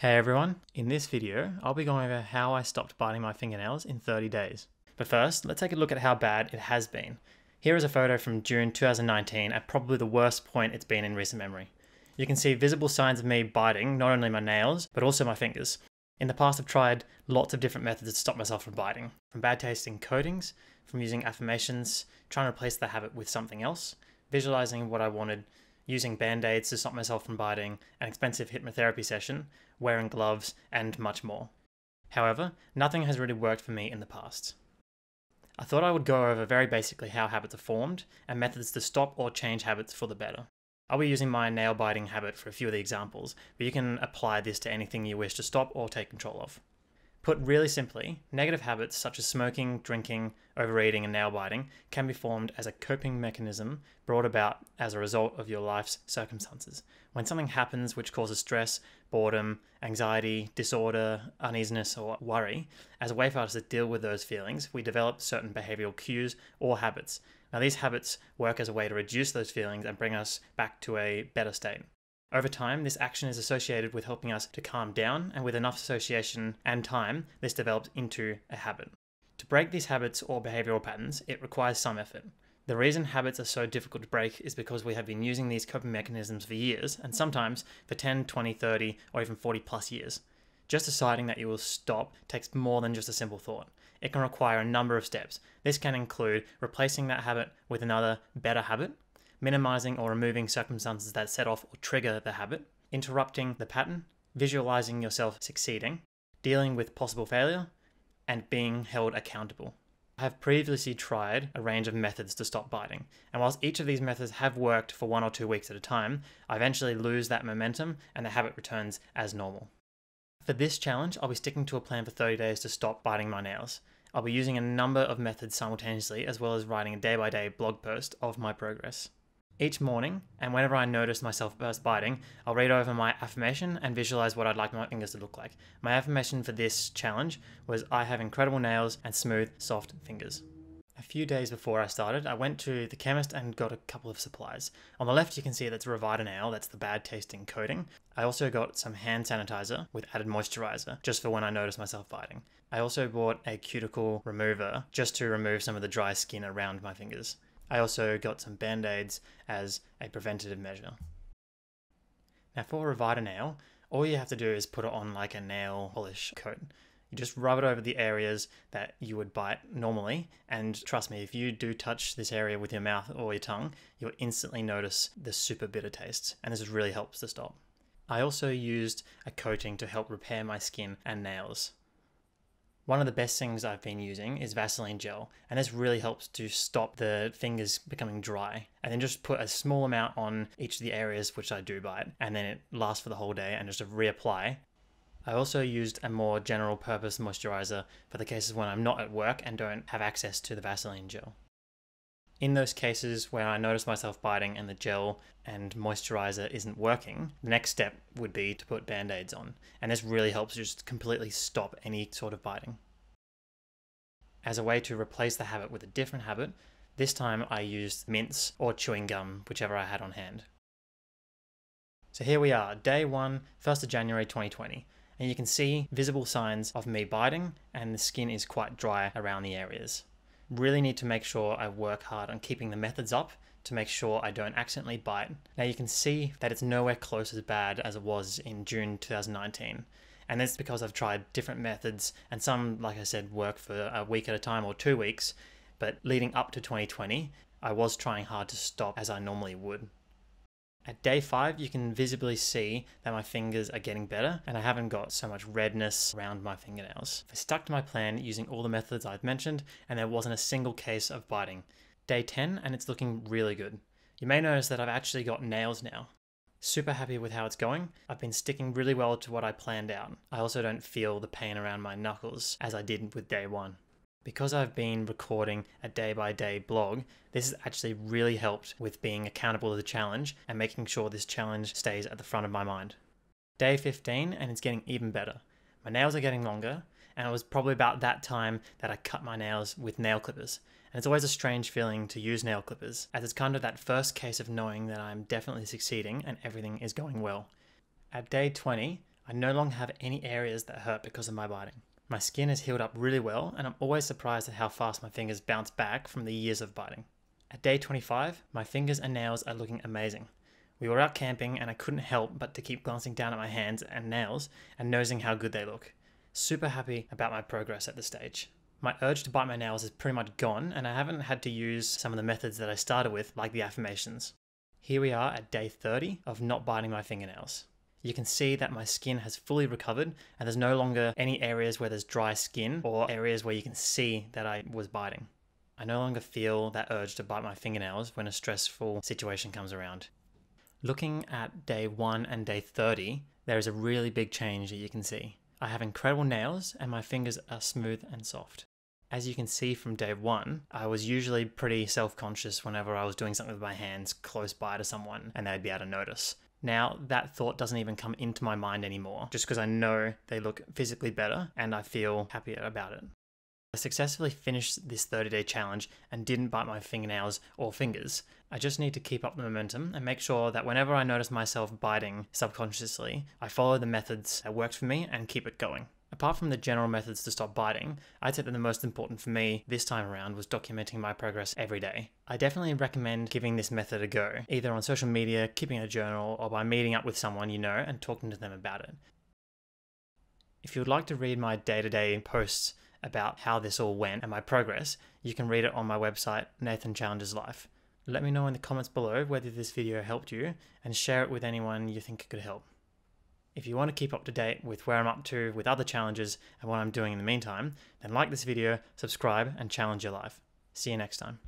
Hey everyone, in this video I'll be going over how I stopped biting my fingernails in 30 days. But first, let's take a look at how bad it has been. Here is a photo from June 2019 at probably the worst point it's been in recent memory. You can see visible signs of me biting not only my nails, but also my fingers. In the past I've tried lots of different methods to stop myself from biting, from bad tasting coatings, from using affirmations, trying to replace the habit with something else, visualizing what I wanted, using band-aids to stop myself from biting, an expensive hypnotherapy session, wearing gloves, and much more. However, nothing has really worked for me in the past. I thought I would go over very basically how habits are formed and methods to stop or change habits for the better. I'll be using my nail biting habit for a few of the examples, but you can apply this to anything you wish to stop or take control of. Put really simply, negative habits such as smoking, drinking, overeating, and nail biting can be formed as a coping mechanism brought about as a result of your life's circumstances. When something happens which causes stress, boredom, anxiety, disorder, uneasiness, or worry, as a way for us to deal with those feelings, we develop certain behavioral cues or habits. Now, these habits work as a way to reduce those feelings and bring us back to a better state. Over time, this action is associated with helping us to calm down, and with enough association and time, this develops into a habit. To break these habits or behavioral patterns, it requires some effort. The reason habits are so difficult to break is because we have been using these coping mechanisms for years, and sometimes for 10, 20, 30, or even 40 plus years. Just deciding that you will stop takes more than just a simple thought. It can require a number of steps. This can include replacing that habit with another better habit, minimizing or removing circumstances that set off or trigger the habit, interrupting the pattern, visualizing yourself succeeding, dealing with possible failure, and being held accountable. I have previously tried a range of methods to stop biting, and whilst each of these methods have worked for one or two weeks at a time, I eventually lose that momentum and the habit returns as normal. For this challenge, I'll be sticking to a plan for 30 days to stop biting my nails. I'll be using a number of methods simultaneously, as well as writing a day by day blog post of my progress. Each morning, and whenever I notice myself first biting, I'll read over my affirmation and visualize what I'd like my fingers to look like. My affirmation for this challenge was I have incredible nails and smooth, soft fingers. A few days before I started, I went to the chemist and got a couple of supplies. On the left, you can see that's Nail, that's the bad tasting coating. I also got some hand sanitizer with added moisturizer, just for when I notice myself biting. I also bought a cuticle remover just to remove some of the dry skin around my fingers. I also got some band-aids as a preventative measure. Now for a Revitanail, all you have to do is put it on like a nail polish coat. You just rub it over the areas that you would bite normally, and trust me, if you do touch this area with your mouth or your tongue, you'll instantly notice the super bitter taste, and this really helps to stop. I also used a coating to help repair my skin and nails. One of the best things I've been using is Vaseline gel, and this really helps to stop the fingers becoming dry. And then just put a small amount on each of the areas which I do bite, and then it lasts for the whole day and just reapply. I also used a more general purpose moisturizer for the cases when I'm not at work and don't have access to the Vaseline gel. In those cases where I notice myself biting and the gel and moisturizer isn't working, the next step would be to put band aids on, and this really helps just completely stop any sort of biting. As a way to replace the habit with a different habit, this time I used mints or chewing gum, whichever I had on hand. So here we are, day one, 1st of January 2020, and you can see visible signs of me biting, and the skin is quite dry around the areas really need to make sure I work hard on keeping the methods up to make sure I don't accidentally bite. Now you can see that it's nowhere close as bad as it was in June 2019. And that's because I've tried different methods and some, like I said, work for a week at a time or two weeks. But leading up to 2020, I was trying hard to stop as I normally would. At day five, you can visibly see that my fingers are getting better and I haven't got so much redness around my fingernails. I stuck to my plan using all the methods I've mentioned and there wasn't a single case of biting. Day 10 and it's looking really good. You may notice that I've actually got nails now. Super happy with how it's going. I've been sticking really well to what I planned out. I also don't feel the pain around my knuckles as I did with day one. Because I've been recording a day by day blog, this has actually really helped with being accountable to the challenge and making sure this challenge stays at the front of my mind. Day 15, and it's getting even better. My nails are getting longer, and it was probably about that time that I cut my nails with nail clippers. And it's always a strange feeling to use nail clippers, as it's kind of that first case of knowing that I'm definitely succeeding and everything is going well. At day 20, I no longer have any areas that hurt because of my biting. My skin has healed up really well, and I'm always surprised at how fast my fingers bounce back from the years of biting. At day 25, my fingers and nails are looking amazing. We were out camping, and I couldn't help but to keep glancing down at my hands and nails and nosing how good they look. Super happy about my progress at this stage. My urge to bite my nails is pretty much gone, and I haven't had to use some of the methods that I started with, like the affirmations. Here we are at day 30 of not biting my fingernails. You can see that my skin has fully recovered and there's no longer any areas where there's dry skin or areas where you can see that I was biting. I no longer feel that urge to bite my fingernails when a stressful situation comes around. Looking at day 1 and day 30, there is a really big change that you can see. I have incredible nails and my fingers are smooth and soft. As you can see from day one, I was usually pretty self conscious whenever I was doing something with my hands close by to someone and they'd be able to notice. Now, that thought doesn't even come into my mind anymore, just because I know they look physically better and I feel happier about it. I successfully finished this 30 day challenge and didn't bite my fingernails or fingers. I just need to keep up the momentum and make sure that whenever I notice myself biting subconsciously, I follow the methods that worked for me and keep it going. Apart from the general methods to stop biting, I'd say that the most important for me this time around was documenting my progress every day. I definitely recommend giving this method a go, either on social media, keeping a journal, or by meeting up with someone you know and talking to them about it. If you would like to read my day to day posts about how this all went and my progress, you can read it on my website, Nathan Challenges Life. Let me know in the comments below whether this video helped you and share it with anyone you think it could help. If you want to keep up to date with where I'm up to with other challenges and what I'm doing in the meantime, then like this video, subscribe, and challenge your life. See you next time.